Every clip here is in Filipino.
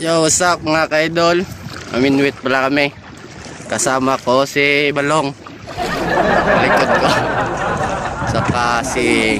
Yo, what's up mga ka-idol? Aminwit pala kami. Kasama ko si Balong. Likod ko. Saka si...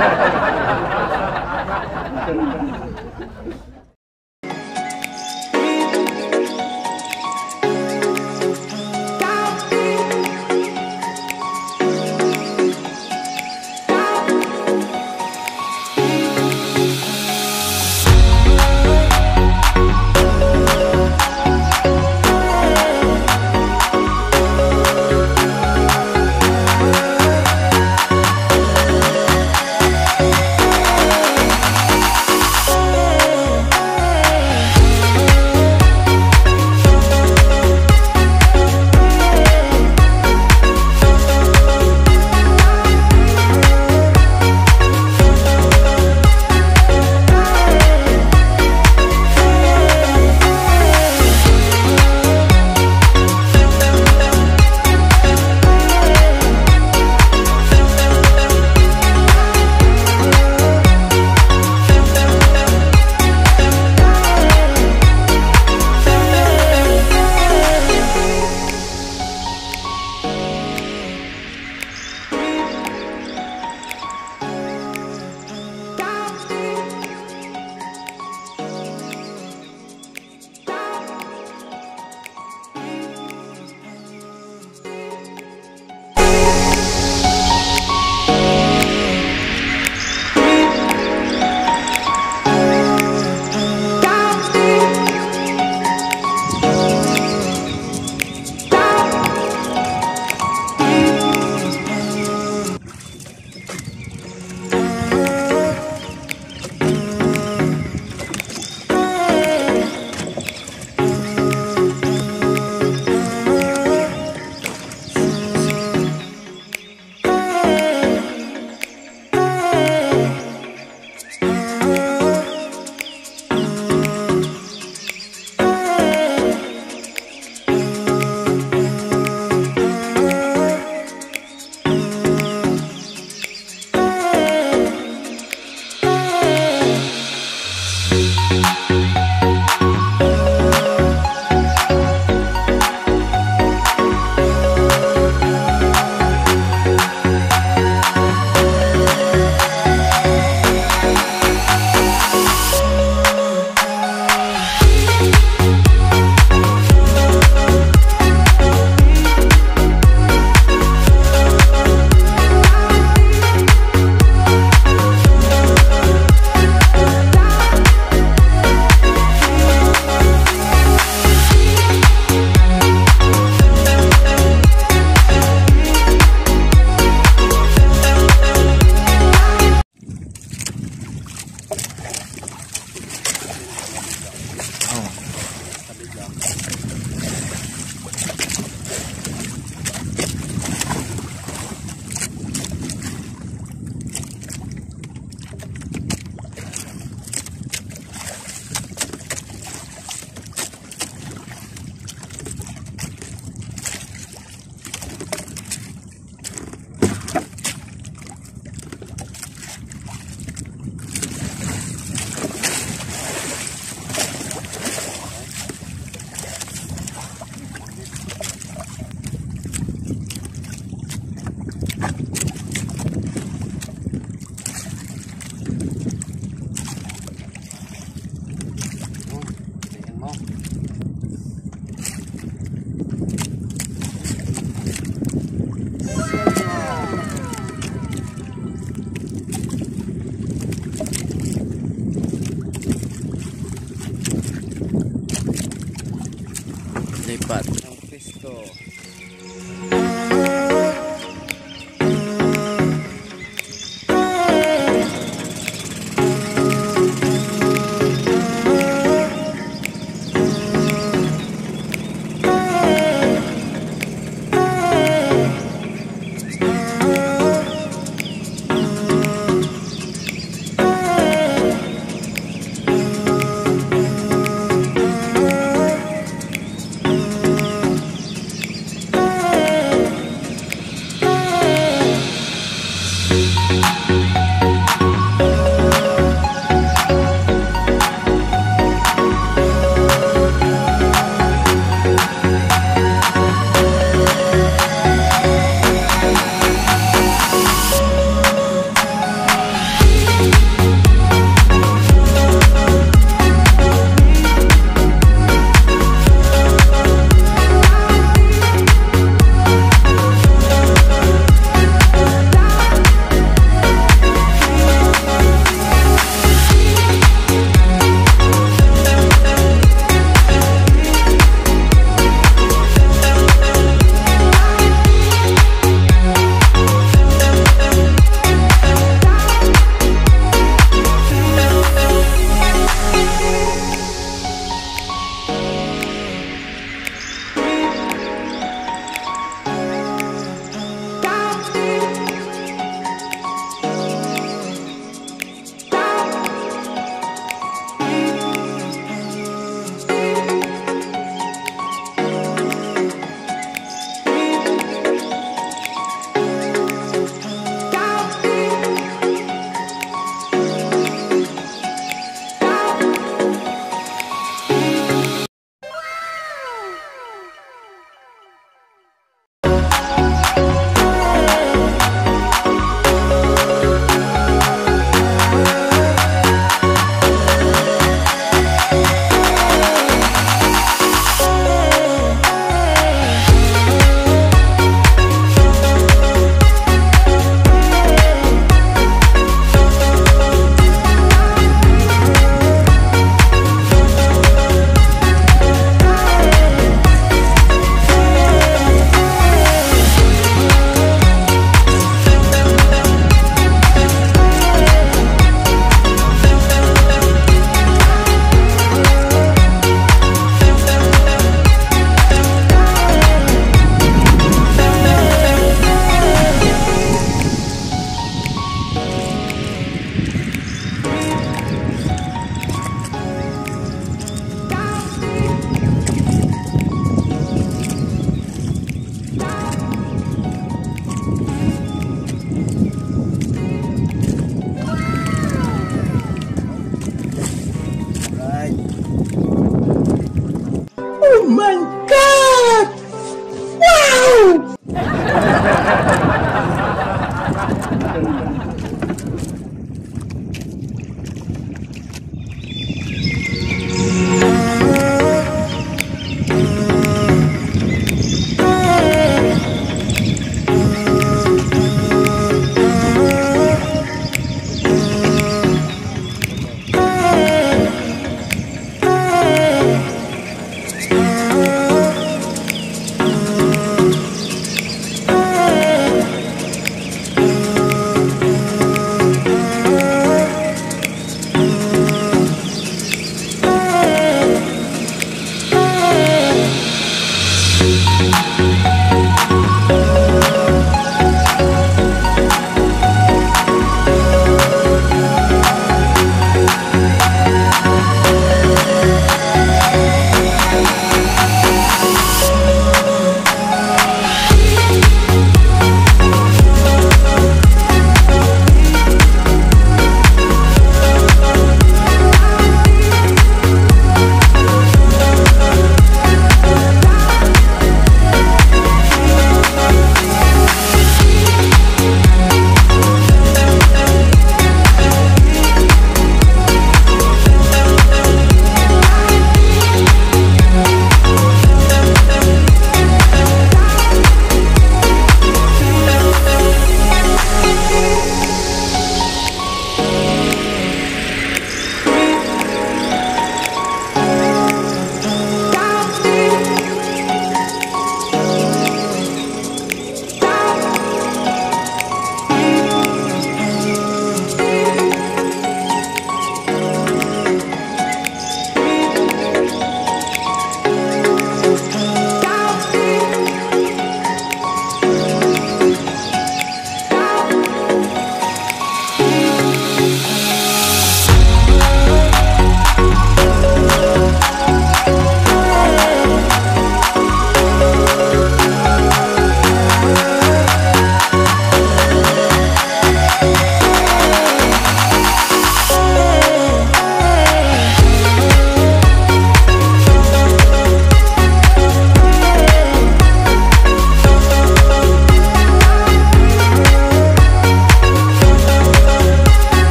Thank you.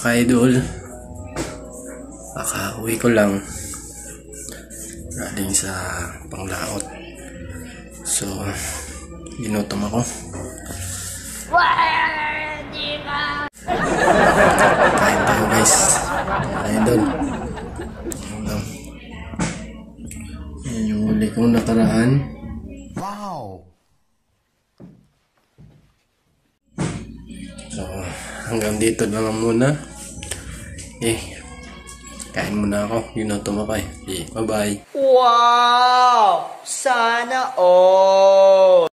Mga ka-idol. Kakauwi ko lang. Galing sa panglaot. So, ginutom ako. Kain tayo guys. Mga idol. Yan yung huli kong nakaraan. So, hanggang dito na lang muna. Eh, kain muna ako. Ginutom ako eh. Eh, bye-bye. Wow! Sana all!